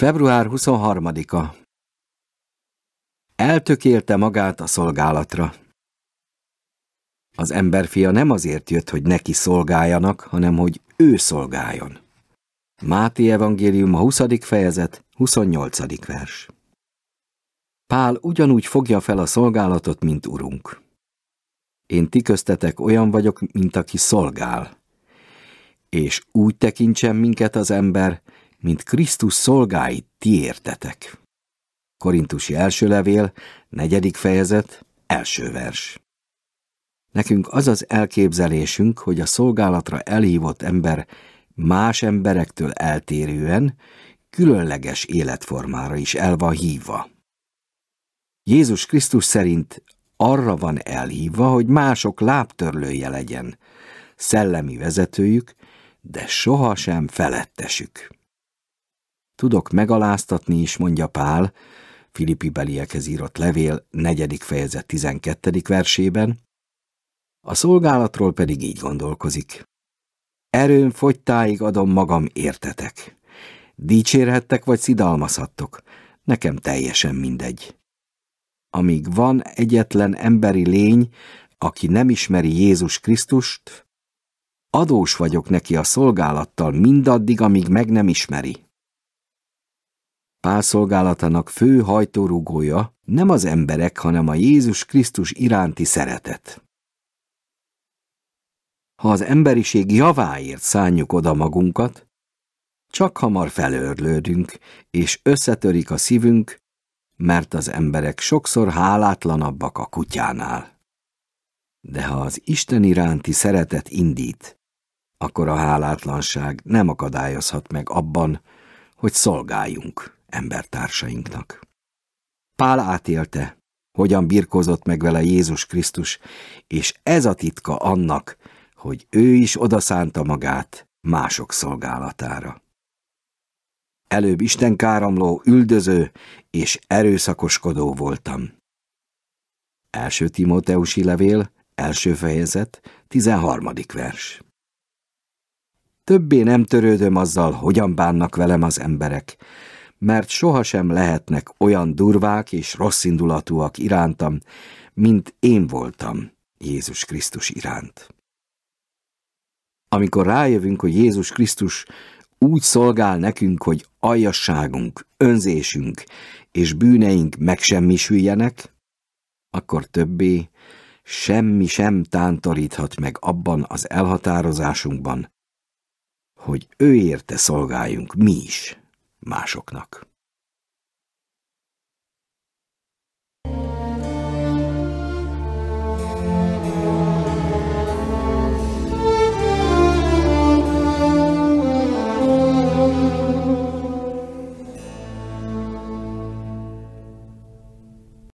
Február 23-a Eltökélte magát a szolgálatra. Az emberfia nem azért jött, hogy neki szolgáljanak, hanem hogy ő szolgáljon. Máté evangélium a 20. fejezet, 28. vers. Pál ugyanúgy fogja fel a szolgálatot, mint urunk. Én ti köztetek olyan vagyok, mint aki szolgál. És úgy tekintsen minket az ember, mint Krisztus szolgáit ti értetek. Korintusi első levél, negyedik fejezet, első vers. Nekünk az az elképzelésünk, hogy a szolgálatra elhívott ember más emberektől eltérően különleges életformára is el van hívva. Jézus Krisztus szerint arra van elhívva, hogy mások lábtörlője legyen, szellemi vezetőjük, de sohasem felettesük. Tudok megaláztatni is, mondja Pál, Filippi beliekhez írott levél, negyedik fejezet 12. versében, a szolgálatról pedig így gondolkozik. Erőn fogytáig adom magam értetek. Dicsérhettek vagy szidalmazhattok, nekem teljesen mindegy. Amíg van egyetlen emberi lény, aki nem ismeri Jézus Krisztust, adós vagyok neki a szolgálattal mindaddig, amíg meg nem ismeri. Pál szolgálatának fő hajtórugója nem az emberek, hanem a Jézus Krisztus iránti szeretet. Ha az emberiség javáért szánjuk oda magunkat, csak hamar felőrlődünk, és összetörik a szívünk, mert az emberek sokszor hálátlanabbak a kutyánál. De ha az Isten iránti szeretet indít, akkor a hálátlanság nem akadályozhat meg abban, hogy szolgáljunk embertársainknak. Pál átélte, hogyan birkózott meg vele Jézus Krisztus, és ez a titka annak, hogy ő is odaszánta magát mások szolgálatára. Előbb Isten káramló, üldöző és erőszakoskodó voltam. Első Timóteusi levél, első fejezet, 13. vers. Többé nem törődöm azzal, hogyan bánnak velem az emberek, mert sohasem lehetnek olyan durvák és rosszindulatúak irántam, mint én voltam Jézus Krisztus iránt. Amikor rájövünk, hogy Jézus Krisztus úgy szolgál nekünk, hogy aljasságunk, önzésünk és bűneink megsemmisüljenek, akkor többé semmi sem tántoríthat meg abban az elhatározásunkban, hogy ő érte szolgáljunk mi is másoknak.